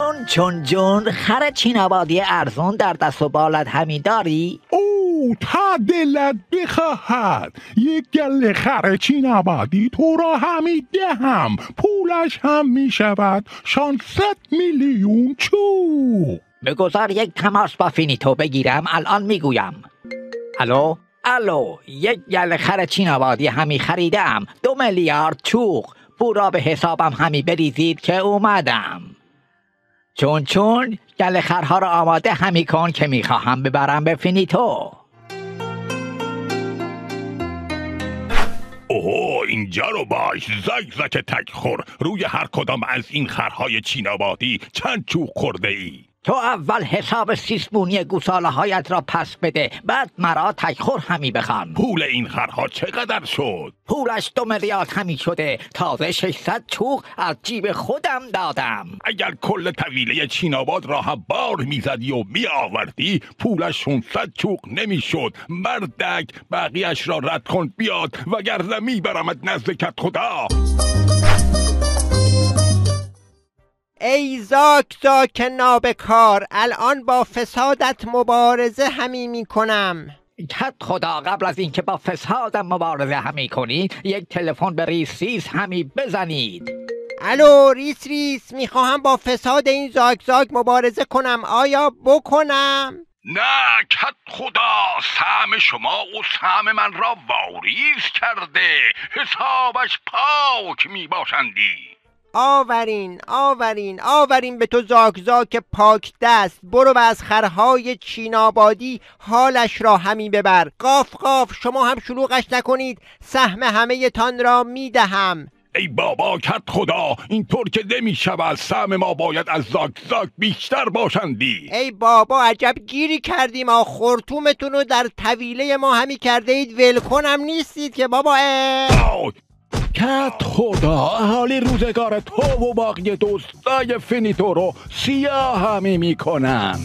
اون چون جون خر چین آبادی ارزون در دست و بالت همی داری؟ او تا دلت بخواهد یک گل خر چین آبادی تو را همی دهم پولش هم می شود شانصد میلیون چوق بگذار یک تماس با فینیتو بگیرم الان می‌گویم. الو؟ الو یک گل خر چین آبادی همی خریدم دو میلیارد چوق پول را به حسابم همی بریزید که اومدم. چون چون گل خرها را آماده همی کن که می‌خواهم ببرم به فینیتو. اوه اینجا رو باش زک زک تک خور. روی هر کدام از این خرهای چینابادی چند چوب خورده ای؟ تو اول حساب سیسمونی گوساله هایت را پس بده بعد مرا تکخور همی بخوان. پول این خرها چقدر شد؟ پولش دو میلیارد همی شده. تازه 600 چوق از جیب خودم دادم. اگر کل طویله چیناباد را هم بار می‌زدی و می آوردی پولش 600 چوق نمی‌شد. مردک بقیهش را رد کن بیاد وگرنه میبرمت نزد کت خدا. ای زاک زاک نابکار الان با فسادت مبارزه همی می کنم کت خدا قبل از اینکه با فسادم مبارزه همی کنید یک تلفن به ریسیس همی بزنید. الو ریس ریس می‌خواهم با فساد این زاک زاک مبارزه کنم. آیا بکنم؟ نه کت خدا سهم شما و سهم من را واریز کرده. حسابش پاک می باشندی آورین آورین آورین به تو زاک زاک پاک دست. برو و از خرهای چینابادی حالش را همی ببر. قاف قاف شما هم شلوغش نکنید. سهم همه تان را می‌دهم ای بابا کدخدا اینطور که نمی شود. سهم ما باید از زاک زاک بیشتر باشندی. ای بابا عجب گیری کردیم. آخورتون رو در طویله ما همی کرده اید. ولکنم نیستید که بابا. اه. آی، کدخدا حالی روزگار تو و باقی دوستای فینیتو رو سیاه همی می‌کنن.